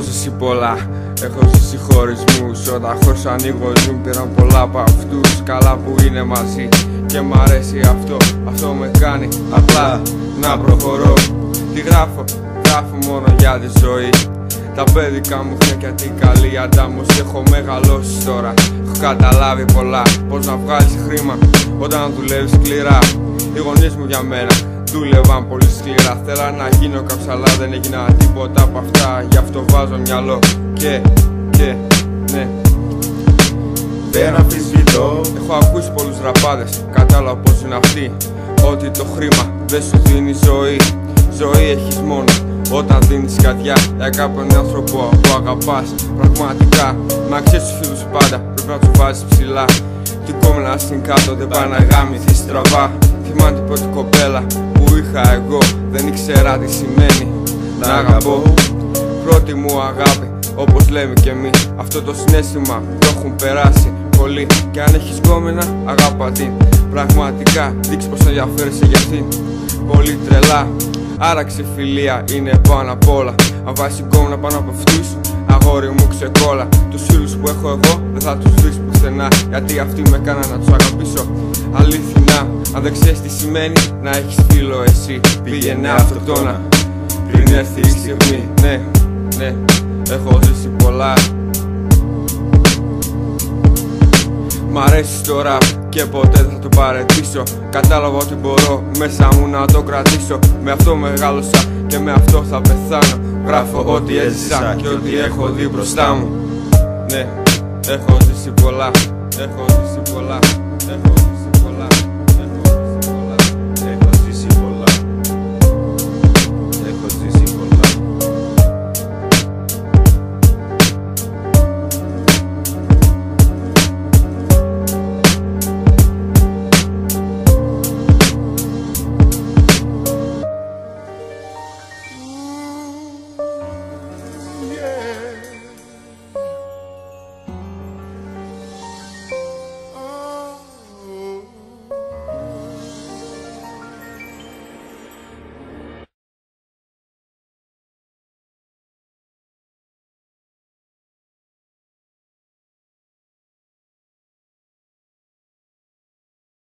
ζήσει πολλά Έχω ζήσει χωρισμούς. Όταν χωρίς ανοίγω ζουν Πήραν πολλά από αυτούς. Καλά που είναι μαζί Και μ' αρέσει αυτό. Αυτό με κάνει απλά να προχωρώ. Τι γράφω Γράφω μόνο για τη ζωή. Τα πέδικα μου και την καλή αντάμωση Έχω μεγαλώσει τώρα. Έχω καταλάβει πολλά Πως να βγάλεις χρήμα Όταν δουλεύεις σκληρά. Οι γονείς μου για μένα Δούλευαν πολύ σκληρά Θέλα να γίνω καψαλά Δεν έγινα τίποτα από αυτά. Γι' αυτό βάζω μυαλό. Και, και, ναι. Δεν αμφισβητώ. Έχω ακούσει πολλούς ραπάδες Κατάλαβα πως είναι αυτοί. Ότι το χρήμα δεν σου δίνει ζωή. Ζωή έχεις μόνο όταν δίνεις καρδιά. Για κάποιον άνθρωπο που αγαπάς Πραγματικά. Μα ξέρεις τους φίλους πάντα πρέπει να τους βάζεις ψηλά Τι κόμμενα στην κάτω δεν πάει να γάμηθει στραβά. Θυμάμαι την πρώτη κοπέλα που είχα εγώ Δεν ήξερα τι σημαίνει. Να αγαπώ. Πρώτη μου αγάπη όπως λέμε κι εμείς. Αυτό το συνέστημα το έχουν περάσει πολύ Και αν έχεις κόμενα αγάπα την. Πραγματικά δείξεις πως ενδιαφέρεσαι για αυτήν. Πολύ τρελά Άραξε φιλία είναι πάνω απ' όλα. Αν βάζεις κόμμα πάνω από αυτούς Αγόρι μου ξεκόλα. Τους φίλους που έχω εγώ δεν θα τους βρεις πουθενά. Γιατί αυτοί με έκαναν να τους αγαπήσω. Αλήθινα Αν δεν ξέρεις τι σημαίνει να έχεις φίλο εσύ Πήγαινε αυτοκτόνα. Πριν έρθει η στιγμή. Ναι, ναι, έχω ζήσει πολλά Μ' αρέσει το ραπ και ποτέ δεν θα το παρετήσω. Κατάλαβα ότι μπορώ μέσα μου να το κρατήσω. Με αυτό μεγάλωσα και με αυτό θα πεθάνω. Γράφω ό,τι έζησα και ό,τι έχω δει μπροστά μου. Ναι, έχω ζήσει πολλά, έχω ζήσει πολλά, έχω